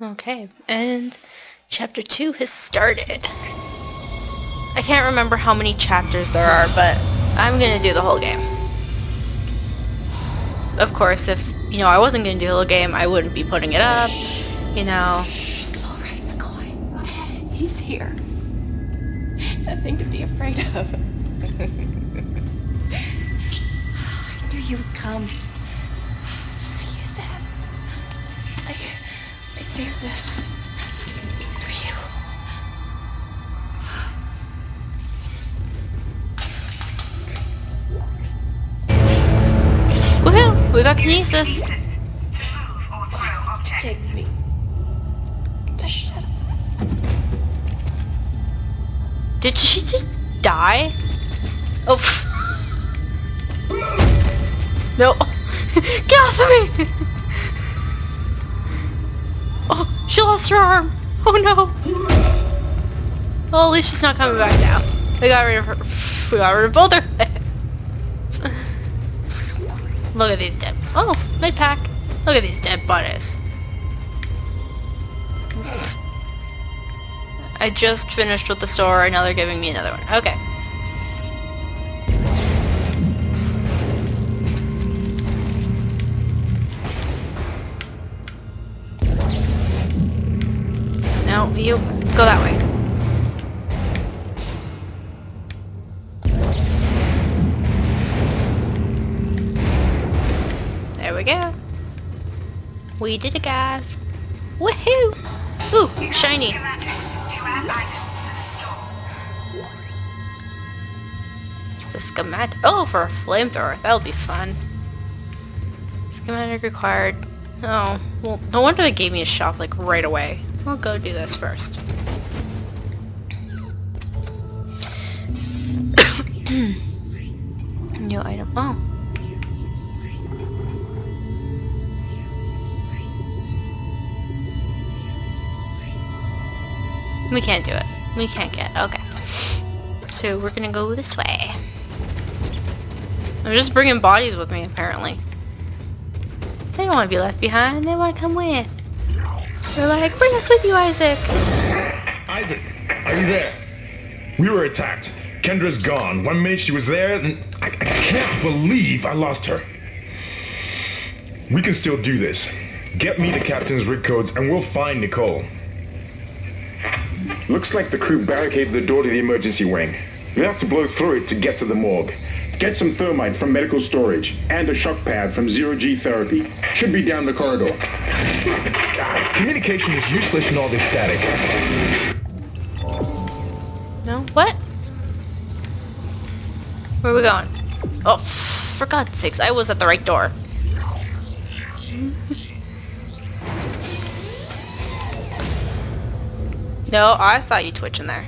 Okay, and chapter 2 has started. I can't remember how many chapters there are, but I'm gonna do the whole game. Of course, if, you know, I wasn't gonna do the whole game, I wouldn't be putting it up, you know. It's all right, McCoy. He's here. Nothing to be afraid of. I knew you would come. This for you. Woohoo! We got kinesis! Take me. Just shut up. Did she just die? Oh. No. Get off of me! Oh, she lost her arm. Oh no. Well, at least she's not coming back now. We got rid of her. We got rid of both her. Look at these dead. Oh, med pack. Look at these dead bodies. I just finished with the store, and now they're giving me another one. Okay. You go that way. There we go. We did it, guys. Woohoo! Ooh, shiny. It's a schematic. Oh, for a flamethrower. That'll be fun. Schematic required. Oh, well, no wonder they gave me a shop, like, right away. We'll go do this first. New item. Oh. We can't do it. We can't get. Okay. So we're gonna go this way. I'm just bringing bodies with me, apparently. They don't want to be left behind. They want to come with. They're like, bring us with you, Isaac. Isaac, are you there? We were attacked. Kendra's gone. One minute she was there, and I, I can't believe I lost her. We can still do this. Get me the captain's rig codes, and we'll find Nicole. Looks like the crew barricaded the door to the emergency wing. We have to blow through it to get to the morgue. Get some thermite from medical storage and a shock pad from zero G therapy. Should be down the corridor. God, communication is useless in all this static. No? What? Where are we going? Oh, for God's sakes, I was at the right door. no, I saw you twitching there.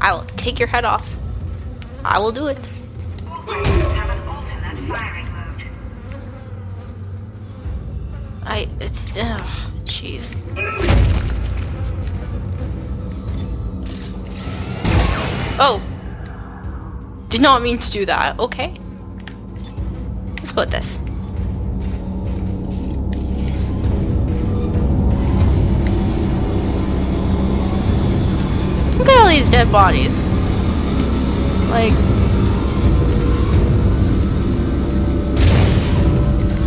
I will take your head off. I will do it. I, it's, ugh, jeez. Oh. Did not mean to do that. Okay. Let's go with this. Look at all these dead bodies. Like...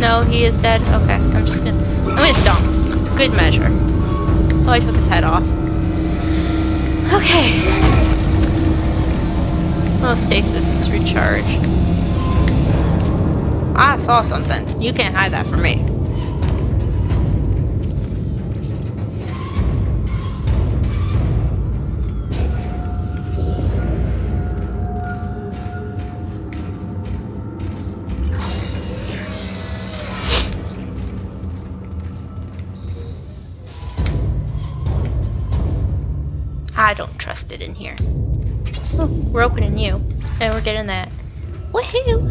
No, he is dead. Okay, I'm just gonna... I'm gonna stomp. Good measure. Oh, I took his head off. Okay. Oh, stasis recharge. Ah, I saw something. You can't hide that from me. I don't trust it in here. Oh, we're opening you. And we're getting that. Woohoo!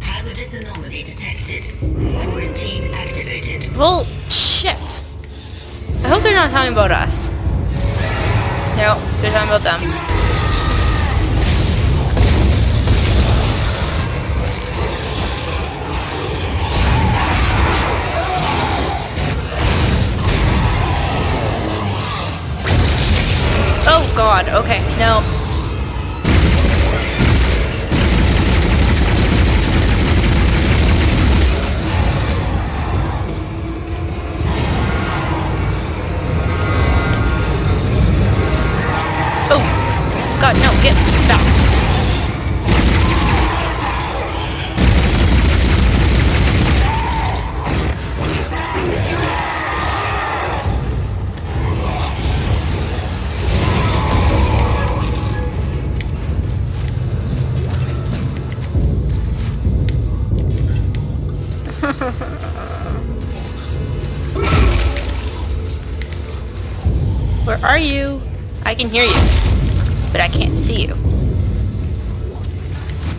Hazardous anomaly detected. Quarantine activated. Well, shit. I hope they're not talking about us. No, they're talking about them. Oh god, okay, no. Are you? I can hear you, but I can't see you.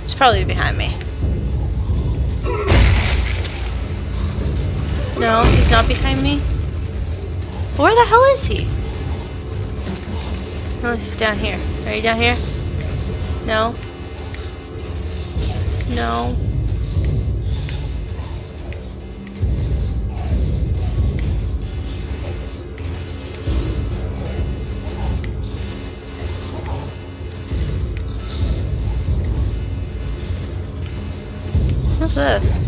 It's probably behind me. No, he's not behind me. Where the hell is he? Oh, he's down here. Are you down here? No? No. What's this?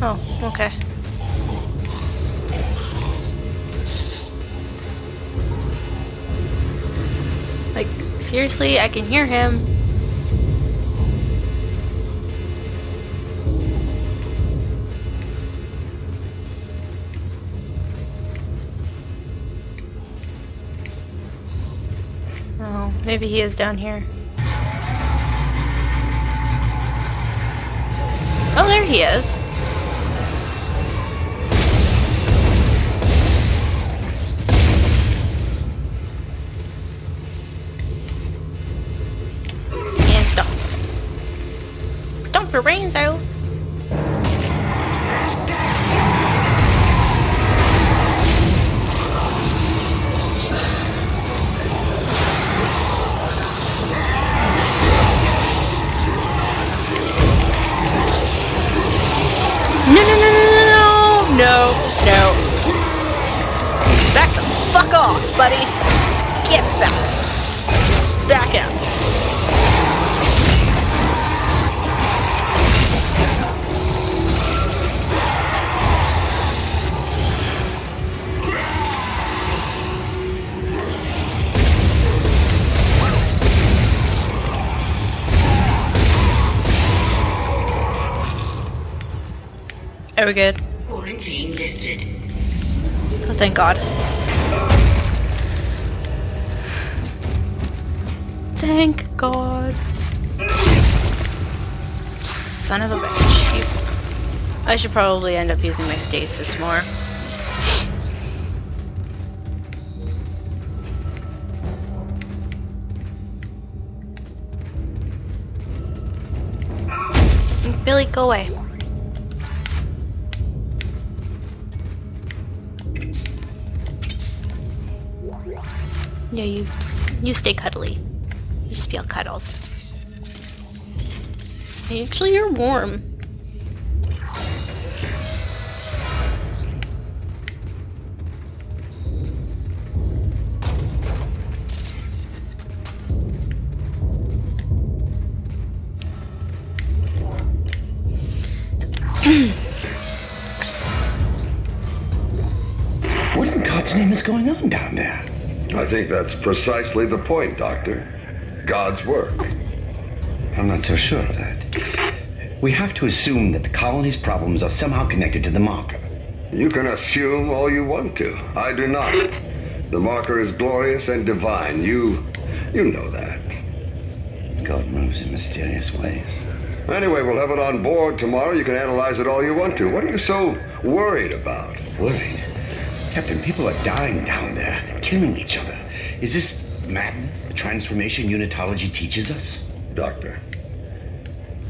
Oh, okay. Like, seriously, I can hear him. Oh, maybe he is down here. Oh, there he is. Are we good? Quarantine lifted. Oh, thank God. Thank God. Son of a bitch. I should probably end up using my stasis more. Billy, go away. Yeah, you you stay cuddly. You just feel cuddles. Actually, you're warm. What in God's name is going on down there? I think that's precisely the point, Doctor. God's work. I'm not so sure of that. We have to assume that the colony's problems are somehow connected to the marker. You can assume all you want to. I do not. The marker is glorious and divine. You. you know that. God moves in mysterious ways. Anyway, we'll have it on board tomorrow. You can analyze it all you want to. What are you so worried about? Worried? Captain, people are dying down there, killing each other. Is this madness the transformation unitology teaches us? Doctor.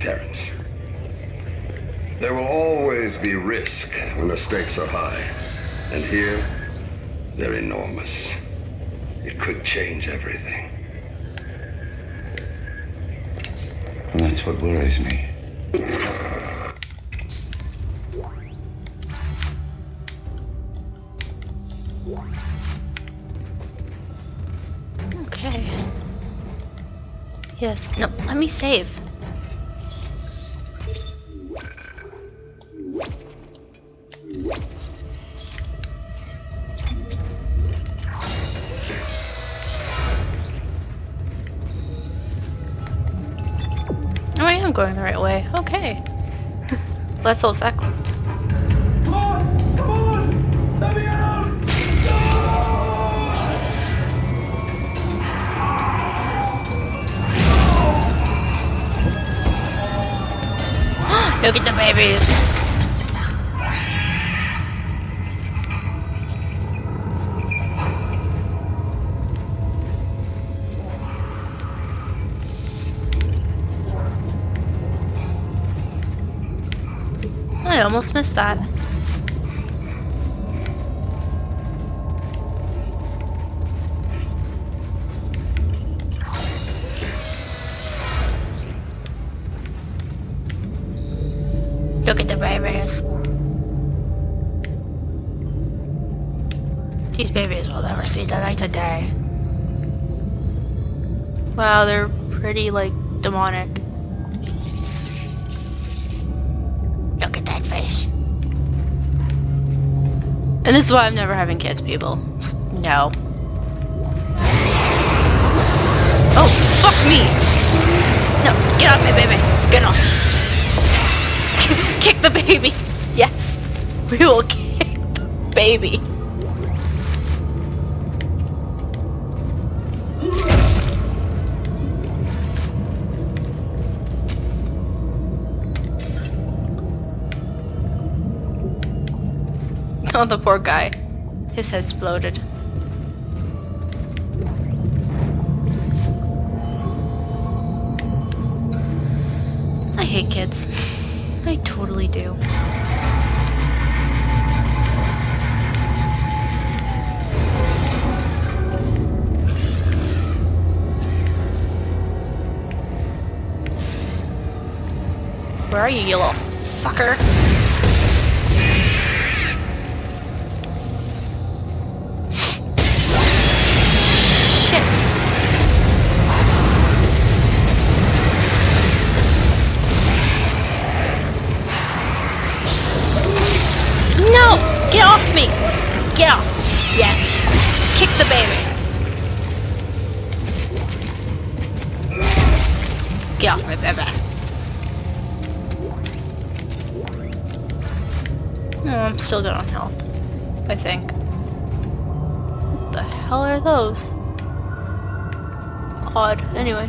Terrence. There will always be risk when the stakes are high. And here, they're enormous. It could change everything. And that's what worries me. Yes. No, let me save. Oh, I am going the right way. Okay. Let's all sec. Look at the babies. I almost missed that. Look at the babies. These babies will never see the light of day. Wow, they're pretty, like, demonic. Look at that face. And this is why I'm never having kids, people. No. Oh, fuck me! No, get off me, baby! Get off! Kick the baby! Yes! We will kick the baby! Oh, the poor guy. His head exploded. Do. Where are you, you little fucker? Those? Odd. Anyway.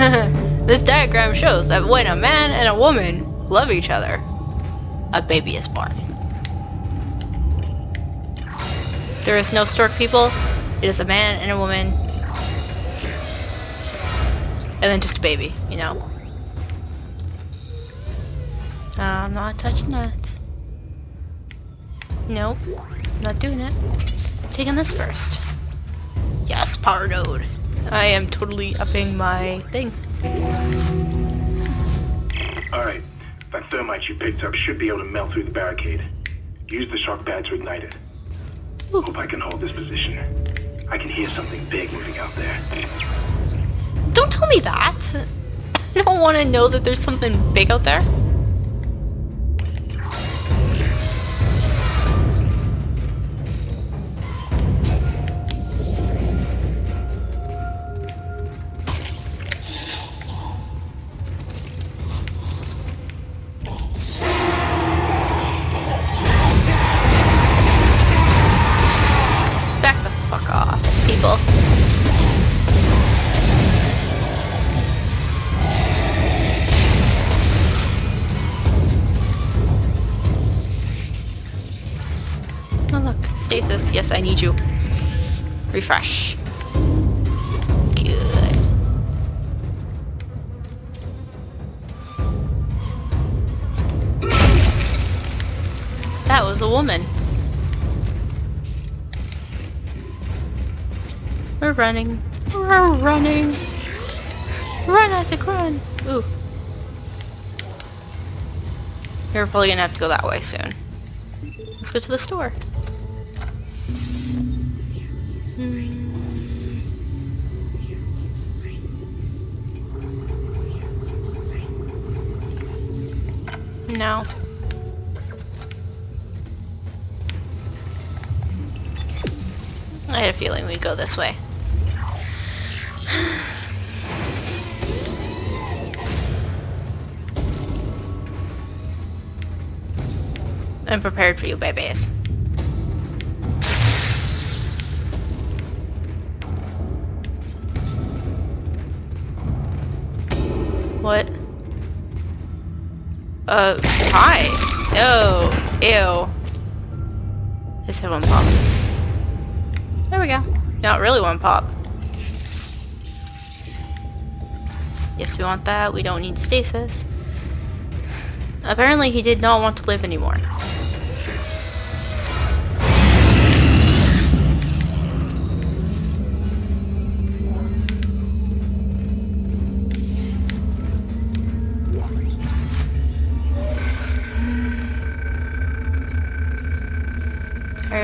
this diagram shows that when a man and a woman love each other, a baby is born. There is no stork people. It is a man and a woman. And then just a baby, you know. Uh, I'm not touching that. Nope. Not doing it. I'm taking this first. Yes, power node. I am totally upping my thing. Alright, that thermite you picked up should be able to melt through the barricade. Use the shock pad to ignite it. Ooh. Hope I can hold this position. I can hear something big moving out there. Don't tell me that! I don't want to know that there's something big out there. Stasis. Yes, I need you. Refresh. Good. That was a woman. We're running. We're running. Run, Isaac, run. Ooh. We're probably gonna have to go that way soon. Let's go to the store. No. I had a feeling we'd go this way. I'm prepared for you, babies. What? Uh, hi. Oh, ew. Just have one pop. There we go. Not really one pop. Yes, we want that. We don't need stasis. Apparently he did not want to live anymore.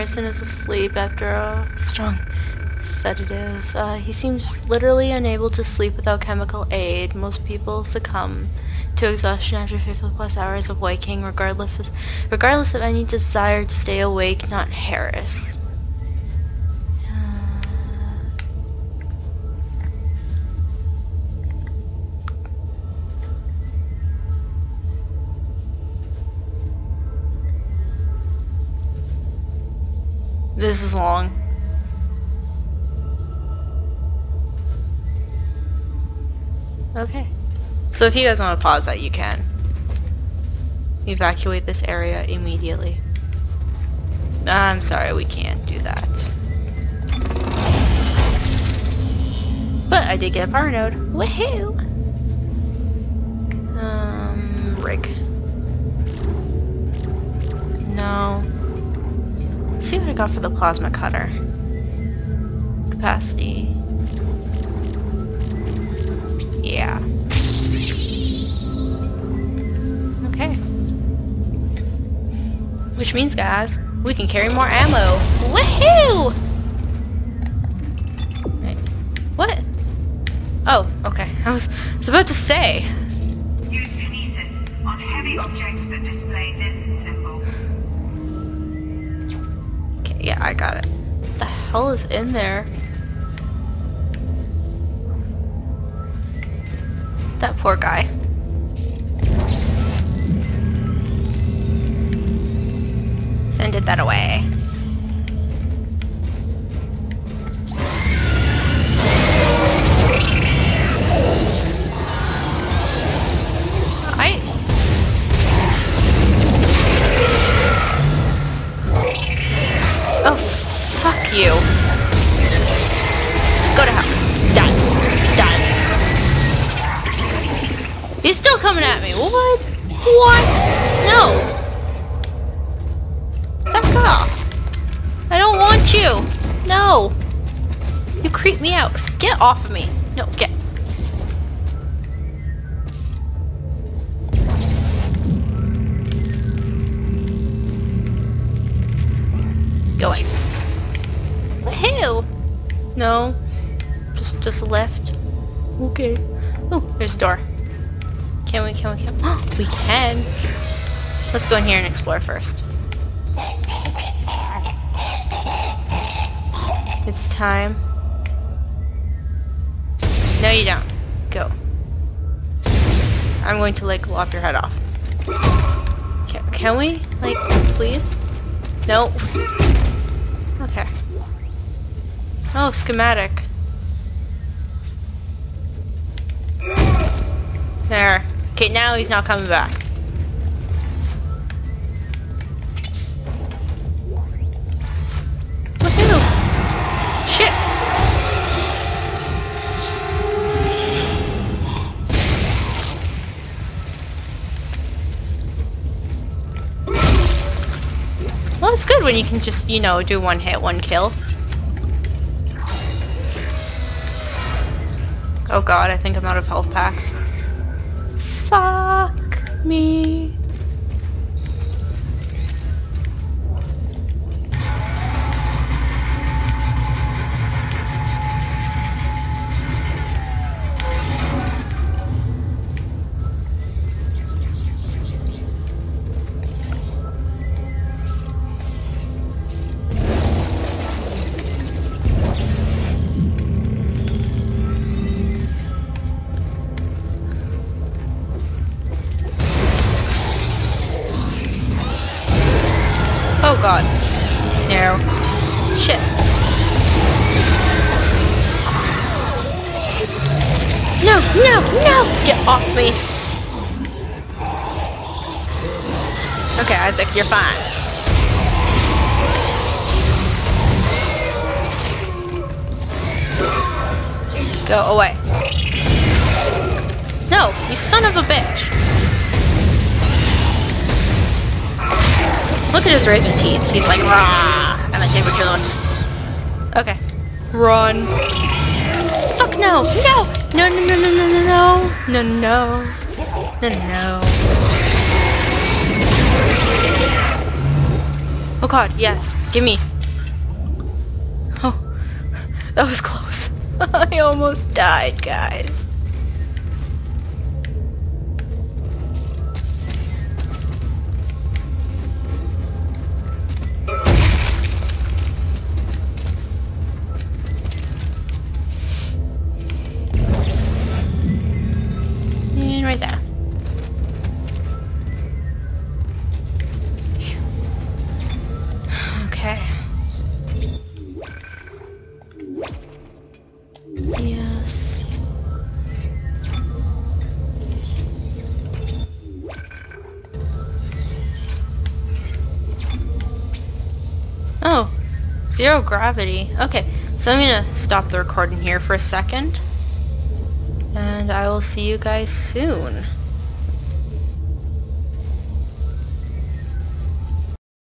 Harrison is asleep after a strong sedative. Uh, he seems literally unable to sleep without chemical aid. Most people succumb to exhaustion after 50 plus hours of waking, regardless of, regardless of any desire to stay awake. Not Harris. This is long. Okay. So if you guys want to pause that, you can. Evacuate this area immediately. I'm sorry, we can't do that. But I did get a power node. Woohoo! Um, rig. No. Let's see what I got for the plasma cutter. Capacity. Yeah. Okay. Which means, guys, we can carry more ammo. Woohoo! What? Oh, okay. I was, I was about to say. Use kinesis on heavy objects I got it. What the hell is in there? That poor guy. Send it that away. No. Just just left. Okay. Oh, there's a door. Can we, can we, can we? we can. Let's go in here and explore first. It's time. No, you don't. Go. I'm going to, like, lop your head off. Can, can we? Like, please? Nope. Oh, schematic. There. Okay, now he's not coming back. Woohoo! Shit! Well, it's good when you can just, you know, do one hit, one kill. Oh god, I think I'm out of health packs. Fuck me. You're fine. Go away. No, you son of a bitch. Look at his razor teeth. He's like, rah! And a saber tooth. Okay. Run. Fuck no! No! No, no, no, no, no, no, no, no, no, no, no. Oh god, yes. Give me. Oh, that was close. I almost died, guys. Zero gravity. Okay, so I'm gonna stop the recording here for a second. And I will see you guys soon.